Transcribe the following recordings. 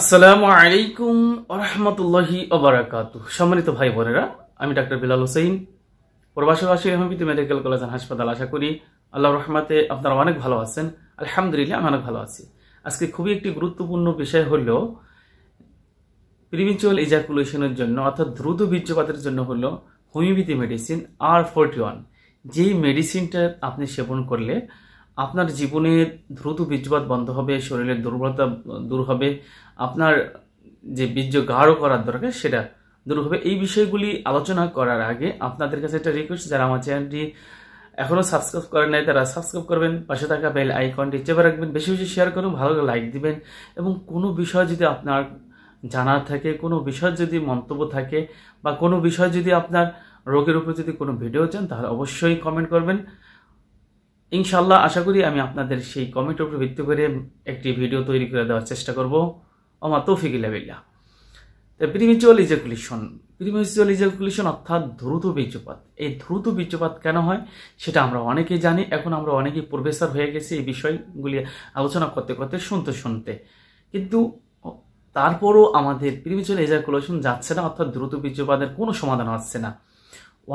আসসালামু আলাইকুম রহমতুল্লাহি অবরাকাত সম্মানিত ভাই বোনেরা, আমি ডাক্তার বিলাল হোসেন, প্রবাসীবাসী রহমিতি মেডিকেল কলেজ অ্যান্ড হাসপাতাল আশা করি আল্লাহ রহমাতে আপনারা অনেক ভালো আছেন। আলহামদুলিল্লাহ, আমি অনেক ভালো আছি। আজকে খুবই একটি গুরুত্বপূর্ণ বিষয় হলো প্রিভিচুয়াল ইজাকুলেশনের জন্য, অর্থাৎ দ্রুত বীর্যপাতের জন্য হলো হোমিওপ্যাথি মেডিসিন আর ফোরটি ওয়ান যেই মেডিসিনটা আপনি সেবন করলে আপনার জীবনে দ্রুত বীর্যপাত বন্ধ হবে, শরীরের দুর্বলতা দূর হবে, আপনার যে বীর্য গাঢ় করার দরকার সেটা দূর হবে। এই বিষয়গুলি আলোচনা করার আগে আপনাদের কাছে একটা রিকোয়েস্ট যারা আমার চ্যানেলটি এখনও সাবস্ক্রাইব করেন নাই, তারা সাবস্ক্রাইব করবেন, পাশে থাকা বেল আইকনটি চেপে রাখবেন, বেশি বেশি শেয়ার করুন, ভালো করে লাইক দিবেন এবং কোনো বিষয় যদি আপনার জানার থাকে, কোনো বিষয় যদি মন্তব্য থাকে বা কোনো বিষয় যদি আপনার রোগের উপর যদি কোনো ভিডিও চান, তাহলে অবশ্যই কমেন্ট করবেন। ইনশাল্লাহ আশা করি আমি আপনাদের সেই কমেন্টের উপর ভিত্তি করে একটি ভিডিও তৈরি করে দেওয়ার চেষ্টা করব। আমার তৌফিক ইলাবিল্লা প্রিমিচুয়াল ইজাকুলেশন প্রিমিচুয়াল ইজাকুলেশন অর্থাৎ দ্রুত বীর্যপাত এই দ্রুত বীর্যপাত কেন হয়? সেটা আমরা অনেকেই জানি। এখন আমরা অনেকেই প্রফেসর হয়ে গেছি এই বিষয়গুলি আলোচনা করতে করতে, শুনতে শুনতে। কিন্তু তারপরও আমাদের প্রিমিচুয়াল ইজাকুলেশন যাচ্ছে না, অর্থাৎ দ্রুত বীর্যপাতের কোনো সমাধান হচ্ছে না।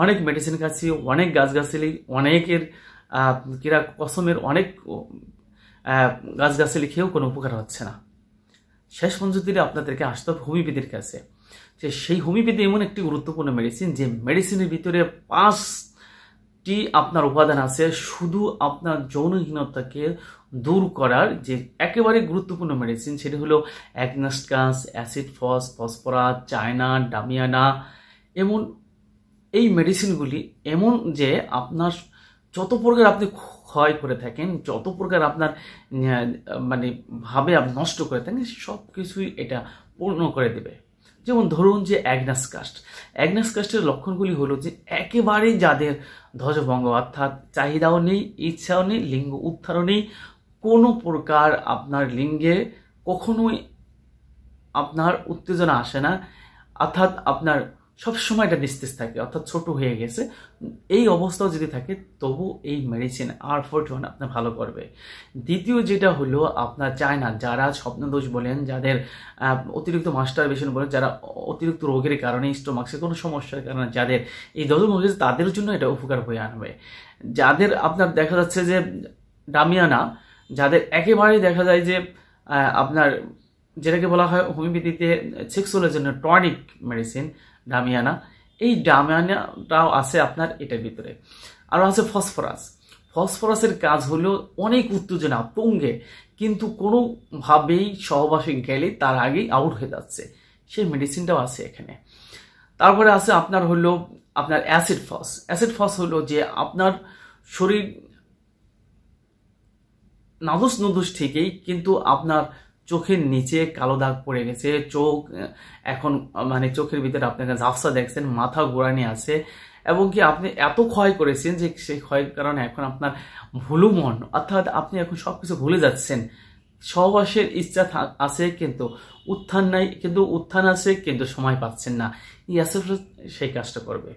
অনেক মেডিসিন খাচ্ছি, অনেক গাছগাছালি অনেকের কিরা কসমের অনেক গাছগাছালি খেয়েও কোনো উপকার হচ্ছে না। শেষ পর্যন্ত আপনাদেরকে আসতে হবে হোমিওপ্যাথির কাছে। যে সেই হোমিওপ্যাথি এমন একটি গুরুত্বপূর্ণ মেডিসিন যে মেডিসিনের ভিতরে পাঁচটি আপনার উপাদান আছে, শুধু আপনার যৌনহীনতাকে দূর করার যে একেবারে গুরুত্বপূর্ণ মেডিসিন সেটি হলো agnus castus acid, phos, phosphorus, China, damiana, এমন এই মেডিসিনগুলি এমন যে আপনার যত প্রকার আপনি ক্ষয় করে থাকেন, যত প্রকার আপনার মানে ভাবে আপনি নষ্ট করে থাকেন সব কিছুই এটা পূর্ণ করে দেবে। যেমন ধরুন যে অ্যাগনাস কাস্ট অ্যাগনাস কাস্টের লক্ষণগুলি হলো যে একেবারেই যাদের ধ্বজভঙ্গ অর্থাৎ চাহিদাও নেই, ইচ্ছাও নেই, লিঙ্গ উত্থানও নেই, কোনো প্রকার আপনার লিঙ্গে কখনোই আপনার উত্তেজনা আসে না। অর্থাৎ আপনার সবসময় এটা নিস্তেজ থাকে, অর্থাৎ ছোট হয়ে গেছে। এই অবস্থাও যদি থাকে, তবু এই মেডিসিন আর ফোরটি ওয়ান আপনার ভালো করবে। দ্বিতীয় যেটা হলো, আপনার চায় না, যারা স্বপ্নদোষ বলেন, যাদের অতিরিক্ত মাস্টার বেশন বলেন, যারা অতিরিক্ত রোগের কারণে স্টোমাক্সে কোনো সমস্যার কারণে যাদের এই দজম হয়েছে, তাদের জন্য এটা উপকার হয়ে আনবে। যাদের আপনার দেখা যাচ্ছে যে, ডামিয়ানা, যাদের একেবারেই দেখা যায় যে আপনার যেটাকে বলা হয় হোমিওপ্যাথিতে সেক্সুয়ালের জন্য টনিক মেডিসিন ডামিয়ানা। এই ডামিয়ানাটাও আছে আপনার এটার ভিতরে। আরও আছে ফসফরাস। ফসফরাসের কাজ হলো অনেক উত্তেজনা, তুঙ্গে। কিন্তু কোনোভাবেই সহবাসে গেলে তার আগেই আউট হয়ে যাচ্ছে। সেই মেডিসিনটাও আছে এখানে। তারপরে আছে আপনার হলো আপনার অ্যাসিড ফস অ্যাসিড ফস হলো যে আপনার শরীর নাদুস নদুস ঠিকই, কিন্তু আপনার চোখের নিচে কালো দাগ পড়ে গেছে। চোখ এখন মানে চোখের ভিতরে আপনাকে ঝাপসা দেখছেন, মাথা গোড়ানি আছে। এবং কি আপনি এত ক্ষয় করেছেন যে সেই ক্ষয়ের কারণে এখন আপনার ভুলু মন, অর্থাৎ আপনি এখন সব কিছু ভুলে যাচ্ছেন। সহবাসের ইচ্ছা আছে কিন্তু উত্থান নাই, কিন্তু উত্থান আছে, কিন্তু সময় পাচ্ছেন না। ইয়াসেফ সেই কাজটা করবে।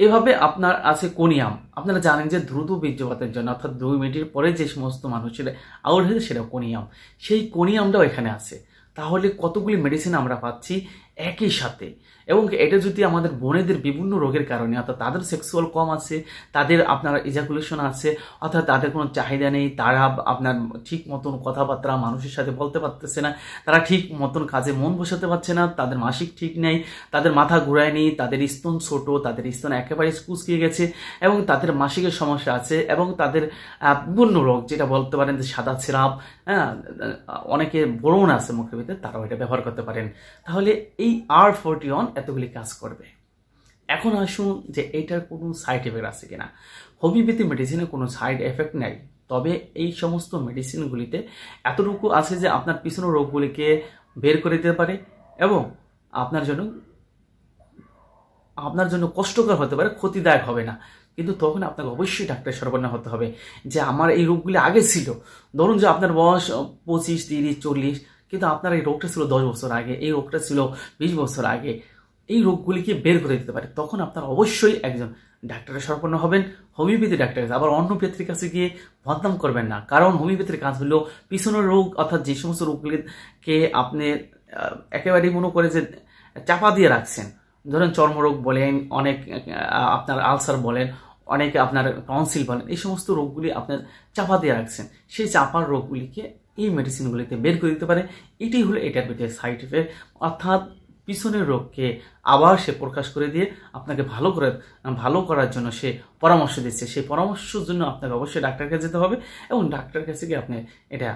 এভাবে আপনার আছে কোনিয়াম। আপনারা জানেন যে দ্রুত বীর্যপাতের জন্য, অর্থাৎ দুই মিনিটের পরে যে সমস্ত মানুষের আউট হয়েছে সেটা কোনিয়াম। সেই কোনিয়ামটাও এখানে আছে। তাহলে কতগুলি মেডিসিন আমরা পাচ্ছি? একই সাথে। এবং এটা যদি আমাদের বোনেদের বিভিন্ন রোগের কারণে, অর্থাৎ তাদের সেক্সুয়াল কম আছে, তাদের আপনার ইজাকুলেশন আছে, অর্থাৎ তাদের কোনো চাহিদা নেই, তারা আপনার ঠিক মতন কথাবার্তা মানুষের সাথে বলতে পারতেছে না, তারা ঠিক মতন কাজে মন বসাতে পারছে না, তাদের মাসিক ঠিক নেই, তাদের মাথা ঘুরায়নি তাদের স্তন ছোট, তাদের স্তন একেবারে কুচকিয়ে গেছে, এবং তাদের মাসিকের সমস্যা আছে, এবং তাদের বিভিন্ন রোগ, যেটা বলতে পারেন যে সাদা সিরাপ হ্যাঁ অনেকে ব্রণ আছে মুখের ভিতরে, তারাও এটা ব্যবহার করতে পারেন। তাহলে এই আর ফোরটি ওয়ান এতগুলি কাজ করবে। এখন আসুন যে এটার কোনো সাইড এফেক্ট আছে কিনা। হোমিওপ্যাথি মেডিসিনে কোনো সাইড এফেক্ট নেই, তবে এই সমস্ত মেডিসিনগুলিতে এতটুকু আছে যে আপনার পিছনের রোগগুলিকে বের করে দিতে পারে এবং আপনার জন্য আপনার জন্য কষ্টকর হতে পারে, ক্ষতিদায়ক হবে না। কিন্তু তখন আপনাকে অবশ্যই ডাক্তার সরবরাহ হতে হবে যে আমার এই রোগগুলি আগে ছিল। ধরুন যে আপনার বয়স পঁচিশ, তিরিশ, চল্লিশ কিন্তু আপনার এই রোগটা ছিল দশ বছর আগে, এই রোগটা ছিল বিশ বছর আগে, এই রোগগুলিকে বের করে দিতে পারে। তখন আপনার অবশ্যই একজন ডাক্তারের সরপন্ন হবেন, হোমিওপ্যাথি ডাক্তারের কাছে আবার অন্য পেত্রির কাছে গিয়ে বদনাম করবেন না। কারণ হোমিওপ্যাথির কাজ হলো পিছনের রোগ অর্থাৎ যে সমস্ত রোগগুলিকে আপনি একেবারেই মনে করে যে চাপা দিয়ে রাখছেন। ধরেন চর্মরোগ বলেন, অনেক আপনার আলসার বলেন, অনেকে আপনার টনসিল বলেন, এই সমস্ত রোগগুলি আপনার চাপা দিয়ে রাখছেন। সেই চাপার রোগগুলিকে এই মেডিসিনগুলিতে বের করে দিতে পারে। এটি হলো এটার ভিতরে সাইড এফেক্ট অর্থাৎ পিছনের রোগকে আবার সে প্রকাশ করে দিয়ে আপনাকে ভালো করে, ভালো করার জন্য সে পরামর্শ দিচ্ছে। সেই পরামর্শের জন্য আপনাকে অবশ্যই ডাক্তারের কাছে যেতে হবে এবং ডাক্তারের কাছে গিয়ে আপনি এটা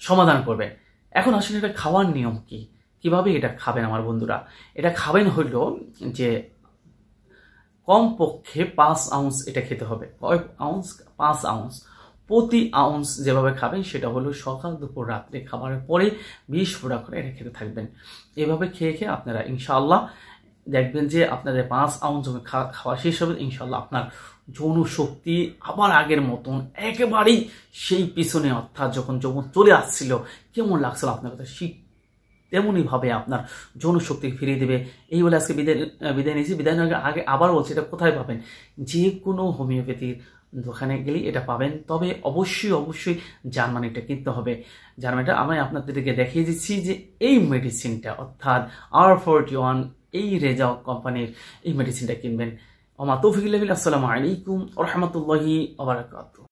সমাধান করবেন। এখন আসলে এটা খাওয়ার নিয়ম কি? কীভাবে এটা খাবেন আমার বন্ধুরা? এটা খাবেন হইল যে কমপক্ষে পাঁচ আউন্স এটা খেতে হবে। কয় আউন্স পাঁচ আউন্স প্রতি আউন্স যেভাবে খাবেন, সেটা হলো সকাল, দুপুর, রাত্রে খাবারের পরে বিশ ফোড়া করে এটা খেতে থাকবেন। এভাবে খেয়ে খেয়ে আপনারা ইনশাআল্লাহ দেখবেন যে আপনাদের পাঁচ আউন্স খা- খাওয়া শেষ হবে ইনশাল্লাহ আপনার যৌন শক্তি আবার আগের মতন একেবারেই সেই পিছনে অর্থাৎ যখন যখন চলে আসছিল, কেমন লাগছিল আপনার কথা? তেমনইভাবে আপনার যৌন শক্তি ফিরিয়ে দেবে। এই বলে আজকে বিদায় বিদায় নিয়েছি। বিদায় নেওয়ার আগে আবার বলছি, এটা কোথায় পাবেন? যে কোনো হোমিওপ্যাথির দোকানে গেলেই এটা পাবেন। তবে অবশ্যই অবশ্যই জার্মানিটা কিনতে হবে। জার্মানিটা আমি আপনাদেরকে দেখিয়ে দিচ্ছি যে এই মেডিসিনটা অর্থাৎ আর ফোরটি ওয়ান এই রেজা কোম্পানির এই মেডিসিনটা কিনবেন। ওমা তৌফিক আসসালামু আলাইকুম রহমতুল্লাহি আবরাকাত